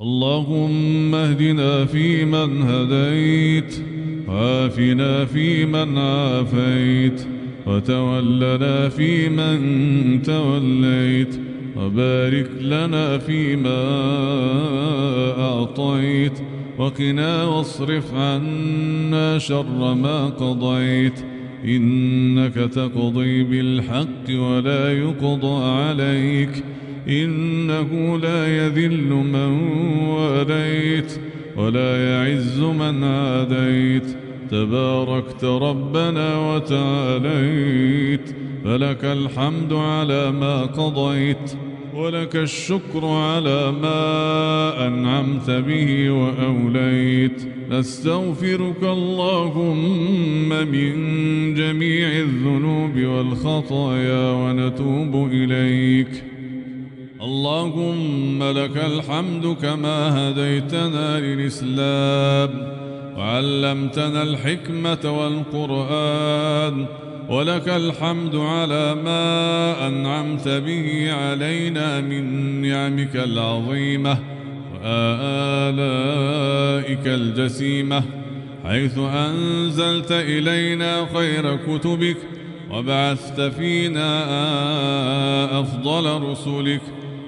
اللهم اهدنا فيمن هديت وعافنا فيمن عافيت وتولنا فيمن توليت وبارك لنا فيما أعطيت وقنا واصرف عنا شر ما قضيت إنك تقضي بالحق ولا يقضى عليك. إنه لا يذل من واليت ولا يعز من عاديت. تباركت ربنا وتعاليت. فلك الحمد على ما قضيت. ولك الشكر على ما أنعمت به وأوليت. نستغفرك اللهم من جميع الذنوب والخطايا ونتوب إليك. اللهم لك الحمد كما هديتنا للإسلام وعلمتنا الحكمة والقرآن ولك الحمد على ما أنعمت به علينا من نعمك العظيمة وآلائك الجسيمة حيث أنزلت إلينا خير كتبك وبعثت فينا أفضل رسلك.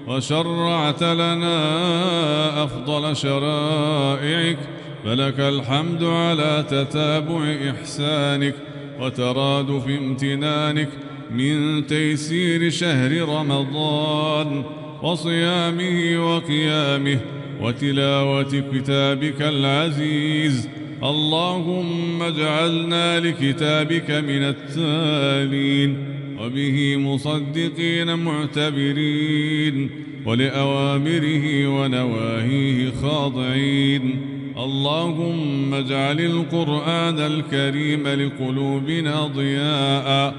وشرعت لنا أفضل شرائعك فلك الحمد على تتابع إحسانك وترادف امتنانك من تيسير شهر رمضان وصيامه وقيامه وتلاوة كتابك العزيز. اللهم اجعلنا لكتابك من التالين. وبه مصدقين معتبرين ولأوامره ونواهيه خاضعين. اللهم اجعل القرآن الكريم لقلوبنا ضياء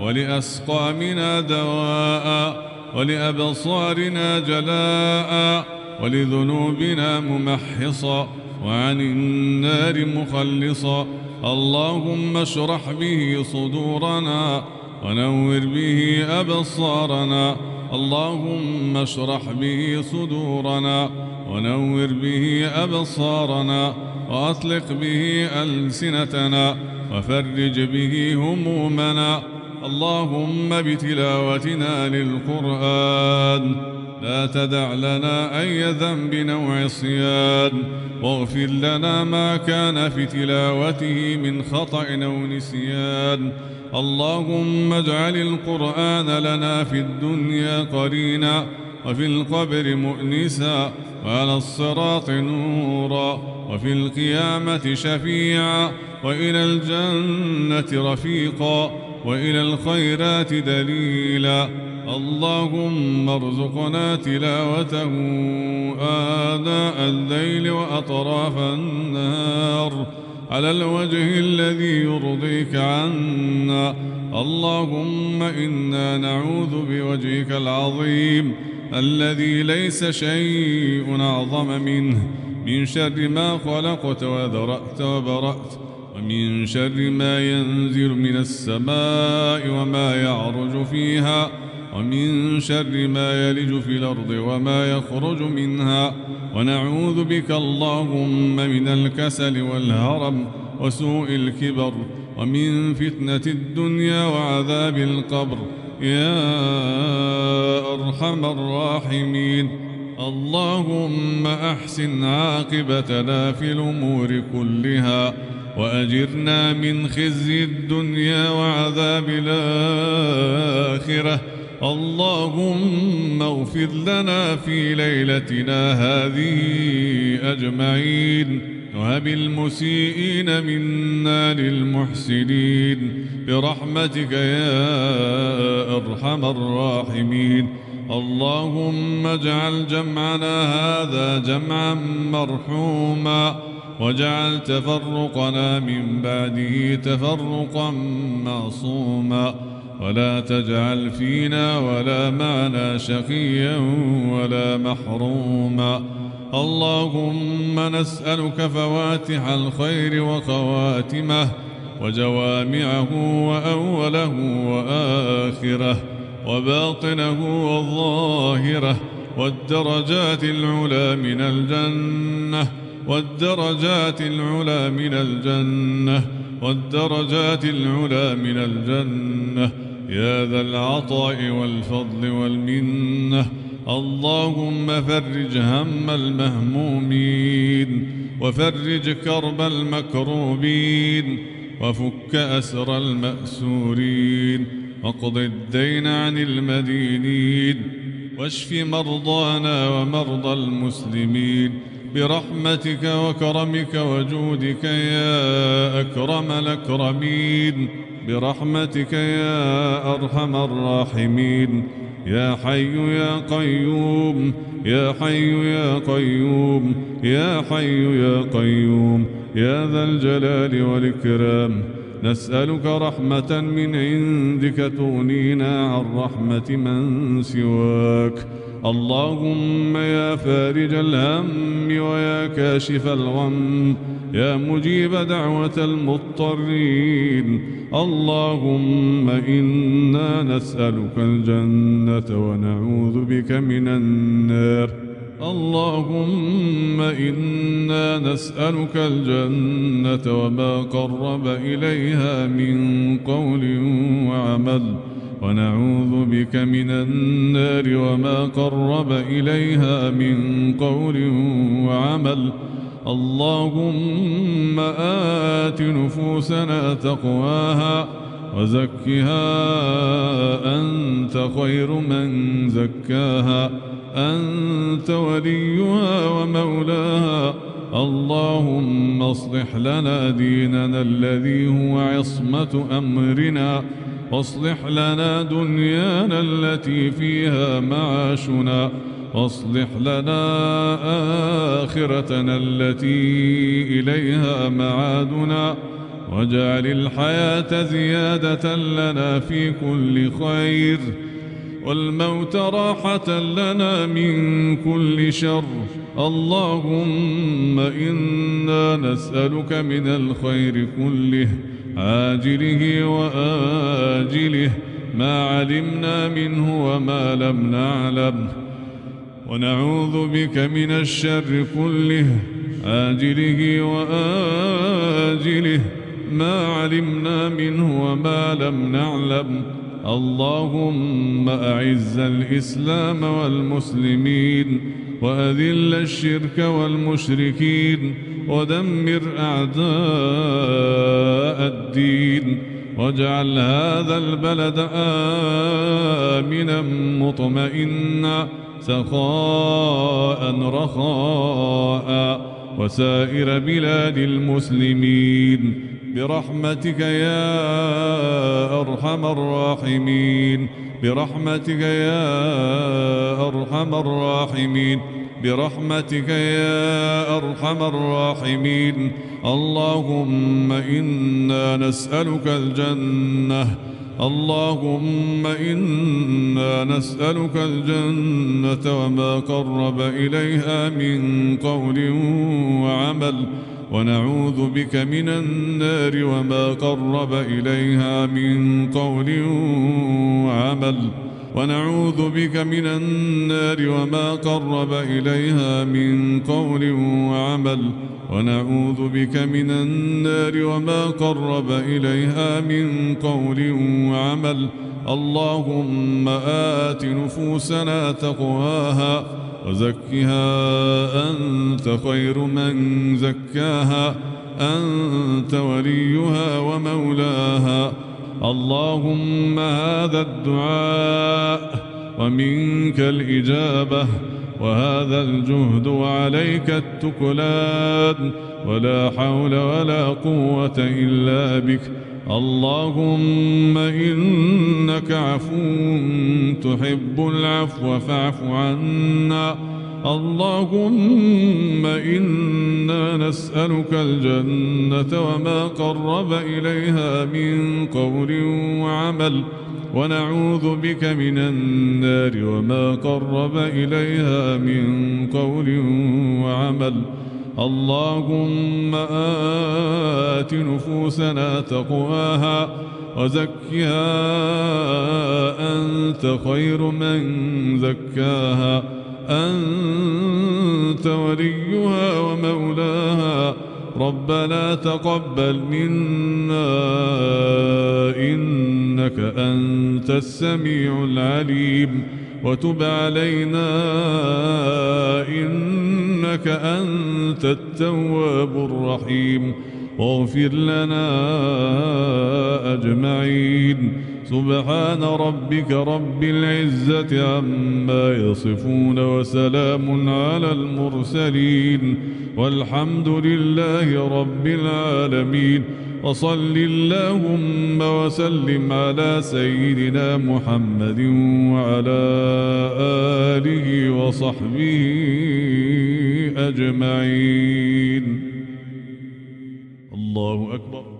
ولأسقامنا دواء ولأبصارنا جلاء ولذنوبنا ممحصا وعن النار مخلصا اللهم اشرح به صدورنا ونور به أبصارنا. اللهم اشرح به صدورنا ونور به أبصارنا وأطلق به ألسنتنا وفرج به همومنا. اللهم بتلاوتنا للقرآن. لا تدع لنا أي ذنب أو عصيان. واغفر لنا ما كان في تلاوته من خطأ أو نسيان. اللهم اجعل القرآن لنا في الدنيا قرينا وفي القبر مؤنسا وعلى الصراط نورا وفي القيامة شفيعا وإلى الجنة رفيقا وإلى الخيرات دليلا. اللهم ارزقنا تلاوته آناء الليل وأطراف النهار على الوجه الذي يرضيك عنا. اللهم إنا نعوذ بوجهك العظيم الذي ليس شيء أعظم منه. من شر ما خلقت وذرأت وبرأت ومن شر ما ينزل من السماء وما يعرج فيها. ومن شر ما يلج في الأرض وما يخرج منها ونعوذ بك اللهم من الكسل والهرم وسوء الكبر ومن فتنة الدنيا وعذاب القبر. يا أرحم الراحمين. اللهم أحسن عاقبتنا في الأمور كلها وأجرنا من خزي الدنيا وعذاب الآخرة. اللهم اغفر لنا في ليلتنا هذه أجمعين وهب المسيئين منا للمحسنين برحمتك يا أرحم الراحمين. اللهم اجعل جمعنا هذا جمعا مرحوما واجعل تفرقنا من بعده تفرقا معصوما. ولا تجعل فينا ولا معنا شقيا ولا محروما. اللهم نسألك فواتح الخير وخواتمه وجوامعه وأوله وآخره وباطنه وظاهره والدرجات العلا من الجنة والدرجات العلا من الجنة والدرجات العلا من الجنة. يا ذا العطاء والفضل والمنة اللهم فرج هم المهمومين وفرج كرب المكروبين وفك أسر المأسورين واقض الدين عن المدينين واشف مرضانا ومرضى المسلمين برحمتك وكرمك وجودك يا أكرم الأكرمين. برحمتك يا أرحم الراحمين. يا حي يا قيوم يا حي يا قيوم يا حي يا قيوم يا ذا الجلال والإكرام. نسألك رحمة من عندك تغنينا عن رحمة من سواك. اللهم يا فارج الهم ويا كاشف الغم. يا مجيب دعوة المضطرين. اللهم إنا نسألك الجنة ونعوذ بك من النار. اللهم إنا نسألك الجنة وما قرب إليها من قول وعمل. ونعوذ بك من النار وما قرب إليها من قول وعمل. اللهم آت نفوسنا تقواها وزكها أنت خير من زكاها. أنت وليها ومولاها. اللهم اصلح لنا ديننا الذي هو عصمة أمرنا. واصلح لنا دنيانا التي فيها معاشنا واصلح لنا آخرتنا التي إليها معادنا واجعل الحياة زيادة لنا في كل خير والموت راحة لنا من كل شر. اللهم إنا نسألك من الخير كله عاجله وآجله ما علمنا منه وما لم نعلم. ونعوذ بك من الشر كله آجله وآجله ما علمنا منه وما لم نعلم. اللهم أعز الإسلام والمسلمين وأذل الشرك والمشركين ودمر أعداء الدين واجعل هذا البلد آمنا مطمئنا سخاء رخاء وسائر بلاد المسلمين برحمتك يا أرحم الراحمين برحمتك يا أرحم الراحمين برحمتك يا أرحم الراحمين. اللهم إنا نسألك الجنة. اللهم إنا نسألك الجنة وما قرب إليها من قول وعمل. ونعوذ بك من النار وما قرب إليها من قول وعمل. ونعوذ بك من النار وما قرب إليها من قول وعمل. ونعوذ بك من النار وما قرب إليها من قول وعمل. اللهم آت نفوسنا تقواها وزكها أنت خير من زكاها. أنت وليها ومولاها. اللهم هذا الدعاء ومنك الإجابة وهذا الجهد وعليك التكلان ولا حول ولا قوة إلا بك. اللهم إنك عفو تحب العفو فاعف عنا. اللهم إنا نسألك الجنة وما قرب إليها من قول وعمل ونعوذ بك من النار وما قرب إليها من قول وعمل. اللهم آت نفوسنا تقواها وزكها أنت خير من زكاها. أنت وليها ومولاها. ربنا تقبل منا إنك أنت السميع العليم. وتب علينا إنك أنت التواب الرحيم. واغفر لنا أجمعين. سبحان ربك رب العزة عما يصفون وسلام على المرسلين والحمد لله رب العالمين وصل اللهم وسلم على سيدنا محمد وعلى آله وصحبه أجمعين. الله أكبر.